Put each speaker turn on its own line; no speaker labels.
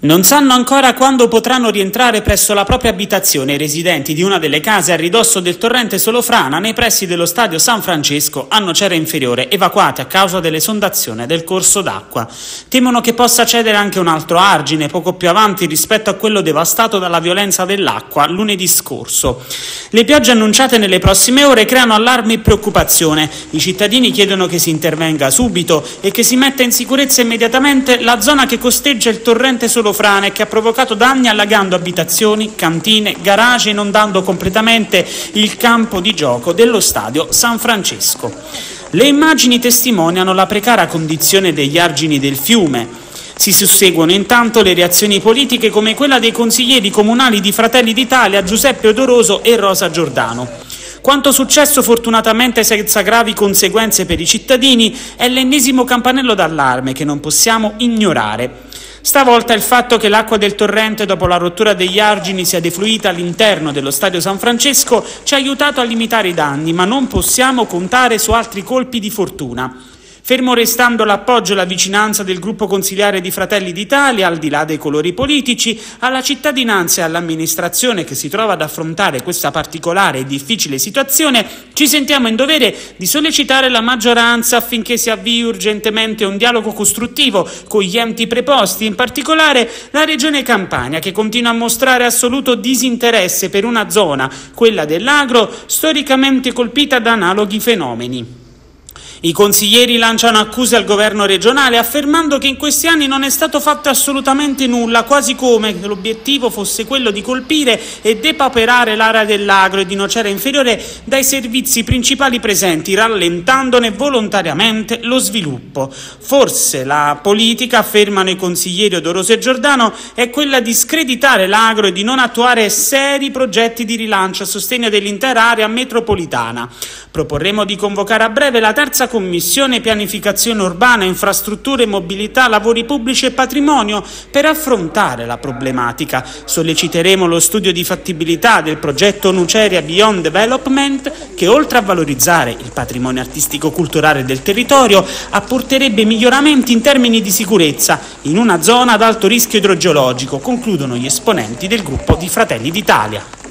Non sanno ancora quando potranno rientrare presso la propria abitazione i residenti di una delle case a ridosso del torrente Solofrana nei pressi dello stadio San Francesco a Nocera Inferiore, evacuati a causa dell'esondazione del corso d'acqua. Temono che possa cedere anche un altro argine poco più avanti rispetto a quello devastato dalla violenza dell'acqua lunedì scorso. Le piogge annunciate nelle prossime ore creano allarme e preoccupazione. I cittadini chiedono che si intervenga subito e che si metta in sicurezza immediatamente la zona che costeggia il torrente Solofrana frane che ha provocato danni allagando abitazioni, cantine, garage, inondando completamente il campo di gioco dello stadio San Francesco. Le immagini testimoniano la precaria condizione degli argini del fiume. Si susseguono intanto le reazioni politiche come quella dei consiglieri comunali di Fratelli d'Italia Giuseppe Odoroso e Rosa Giordano. Quanto successo fortunatamente senza gravi conseguenze per i cittadini è l'ennesimo campanello d'allarme che non possiamo ignorare. Stavolta il fatto che l'acqua del torrente dopo la rottura degli argini sia defluita all'interno dello stadio San Francesco ci ha aiutato a limitare i danni, ma non possiamo contare su altri colpi di fortuna. Fermo restando l'appoggio e la vicinanza del gruppo consigliare di Fratelli d'Italia, al di là dei colori politici, alla cittadinanza e all'amministrazione che si trova ad affrontare questa particolare e difficile situazione, ci sentiamo in dovere di sollecitare la maggioranza affinché si avvii urgentemente un dialogo costruttivo con gli enti preposti, in particolare la Regione Campania, che continua a mostrare assoluto disinteresse per una zona, quella dell'agro, storicamente colpita da analoghi fenomeni. I consiglieri lanciano accuse al governo regionale affermando che in questi anni non è stato fatto assolutamente nulla, quasi come l'obiettivo fosse quello di colpire e depauperare l'area dell'agro e di Nocera Inferiore dai servizi principali presenti, rallentandone volontariamente lo sviluppo. Forse la politica, affermano i consiglieri Odoroso e Giordano, è quella di screditare l'agro e di non attuare seri progetti di rilancio a sostegno dell'intera area metropolitana. Proporremo di convocare a breve la Commissione Pianificazione Urbana, Infrastrutture, Mobilità, Lavori Pubblici e Patrimonio per affrontare la problematica. Solleciteremo lo studio di fattibilità del progetto Nuceria Beyond Development che oltre a valorizzare il patrimonio artistico-culturale del territorio apporterebbe miglioramenti in termini di sicurezza in una zona ad alto rischio idrogeologico, concludono gli esponenti del gruppo di Fratelli d'Italia.